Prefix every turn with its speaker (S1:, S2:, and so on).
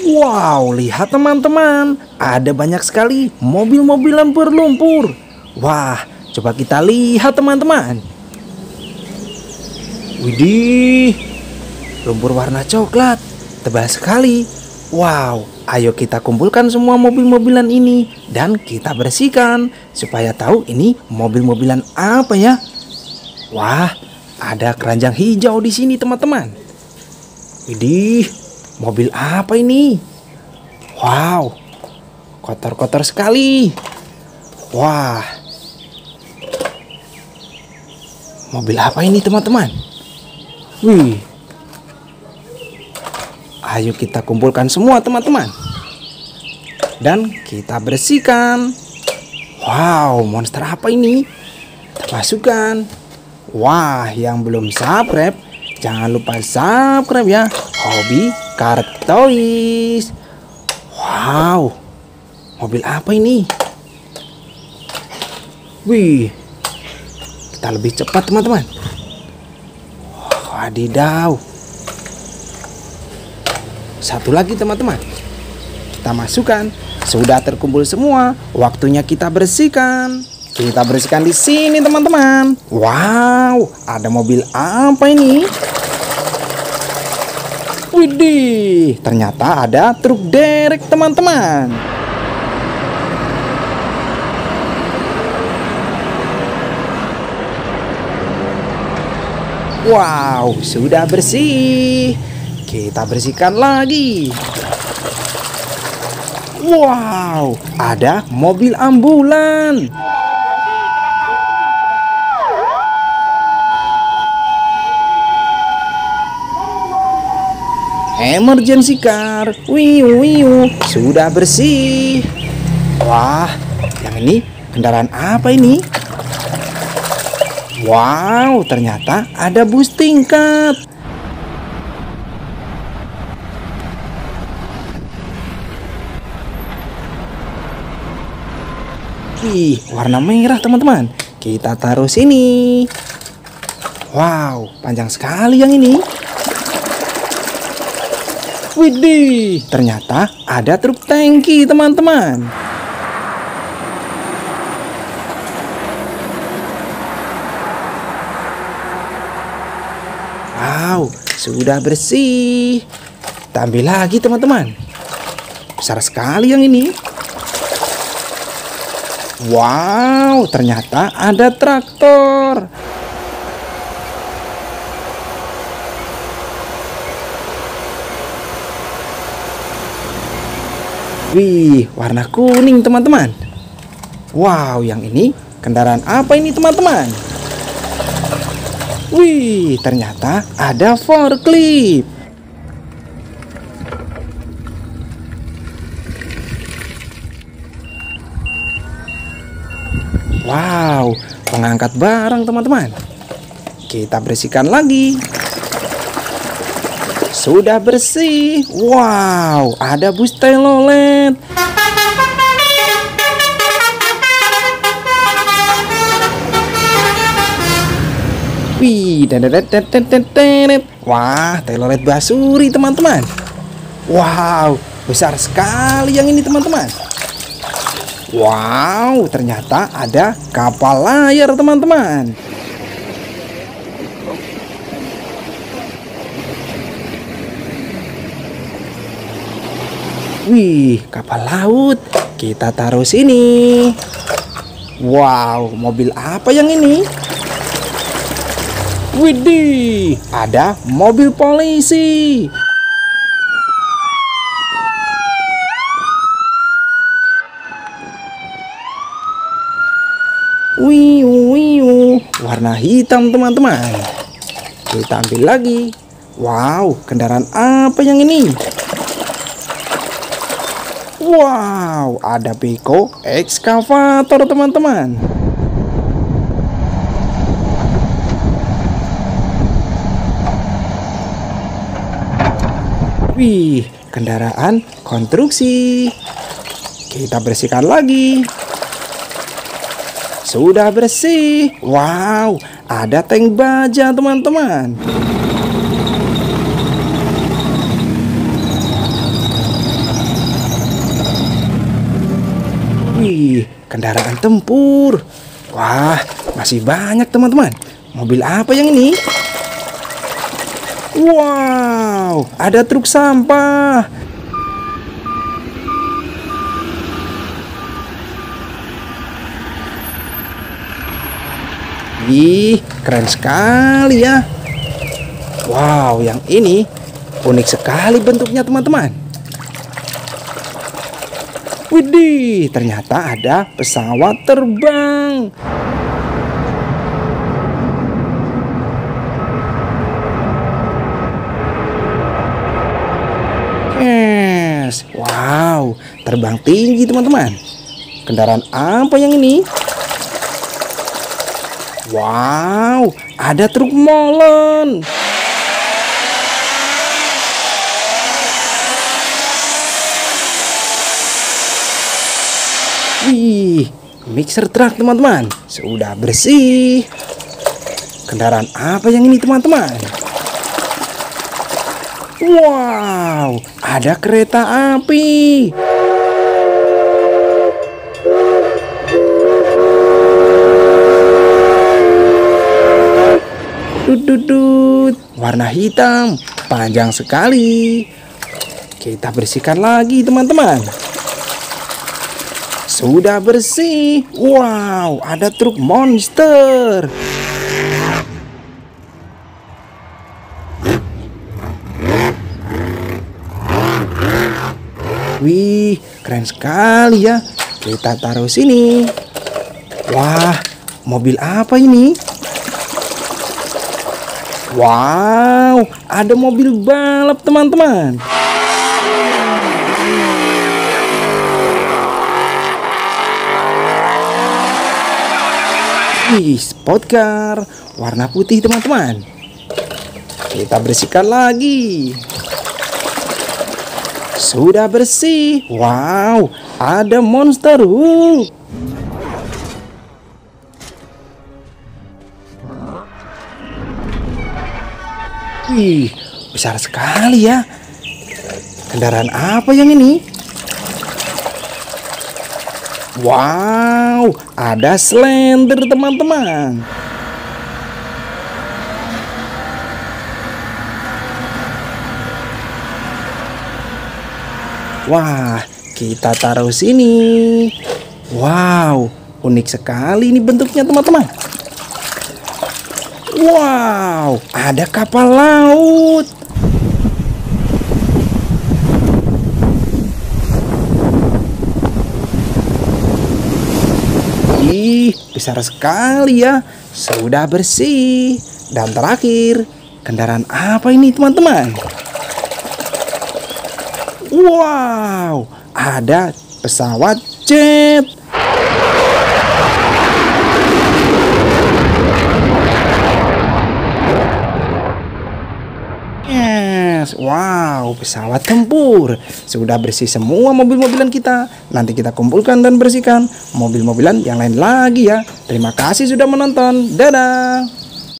S1: Wow, lihat teman-teman, ada banyak sekali mobil-mobilan berlumpur. Wah, coba kita lihat teman-teman. Widih, lumpur warna coklat, tebal sekali. Wow, ayo kita kumpulkan semua mobil-mobilan ini dan kita bersihkan supaya tahu ini mobil-mobilan apa ya. Wah, ada keranjang hijau di sini teman-teman. Widih, mobil apa ini? Wow, kotor-kotor sekali. Wah, mobil apa ini teman-teman? Wih, ayo kita kumpulkan semua teman-teman. Dan kita bersihkan. Wow, monster apa ini? Kita. Wah, yang belum subscribe, jangan lupa subscribe ya. Hobi Toys. Wow, mobil apa ini? Wih, kita lebih cepat teman-teman. Wadidaw. Satu lagi teman-teman. Kita masukkan. Sudah terkumpul semua. Waktunya kita bersihkan. Kita bersihkan di sini teman-teman. Wow, ada mobil apa ini? Widih, ternyata ada truk derek teman-teman. Wow, sudah bersih. Kita bersihkan lagi. Wow, ada mobil ambulan. Emergency car, wiu wiu, sudah bersih. Wah, yang ini kendaraan apa ini? Wow, ternyata ada bus tingkat. Ih, warna merah teman-teman. Kita taruh sini. Wow, panjang sekali yang ini. Widih, ternyata ada truk tangki teman-teman. Wow, sudah bersih. Ambil lagi teman-teman. Besar sekali yang ini. Wow, ternyata ada traktor. Wih, warna kuning teman-teman. Wow, yang ini kendaraan apa ini teman-teman? Wih, ternyata ada forklift. Wow, pengangkat barang teman-teman. Kita bersihkan lagi. Sudah bersih. Wow, ada bus telolet. Wah, telolet basuri teman-teman. Wow, besar sekali yang ini teman-teman. Wow, ternyata ada kapal layar teman-teman. Wih, kapal laut. Kita taruh sini. Wow, mobil apa yang ini? Widih, ada mobil polisi. Wiu, wiu, warna hitam teman-teman. Kita ambil lagi. Wow, kendaraan apa yang ini? Wow, ada Beko ekskavator teman-teman. Wih, kendaraan konstruksi. Kita bersihkan lagi. Sudah bersih. Wow, ada tank baja teman-teman. Wih, kendaraan tempur. Wah, masih banyak teman-teman. Mobil apa yang ini? Wow, ada truk sampah. Ih, keren sekali ya. Wow, yang ini unik sekali bentuknya teman-teman. Widih, ternyata ada pesawat terbang. Yes, wow, terbang tinggi teman-teman. Kendaraan apa yang ini? Wow, ada truk molen. Wih, mixer truk teman-teman. Sudah bersih. Kendaraan apa yang ini teman-teman? Wow, ada kereta api. Dududut, warna hitam, panjang sekali. Kita bersihkan lagi teman-teman. Sudah bersih. Wow, ada truk monster. Wih, keren sekali ya. Kita taruh sini. Wah, mobil apa ini? Wow, ada mobil balap teman-teman. Wih, car warna putih teman-teman. Kita bersihkan lagi. Sudah bersih. Wow, ada monster. Wih, besar sekali ya. Kendaraan apa yang ini? Wow, ada Slender teman-teman. Wah, kita taruh sini. Wow, unik sekali ini bentuknya teman-teman. Wow, ada kapal laut. Ih, besar sekali ya. Sudah bersih. Dan terakhir, kendaraan apa ini teman-teman? Wow, ada pesawat jet. Wow, pesawat tempur. Sudah bersih semua mobil-mobilan kita. Nanti kita kumpulkan dan bersihkan mobil-mobilan yang lain lagi ya. Terima kasih sudah menonton. Dadah.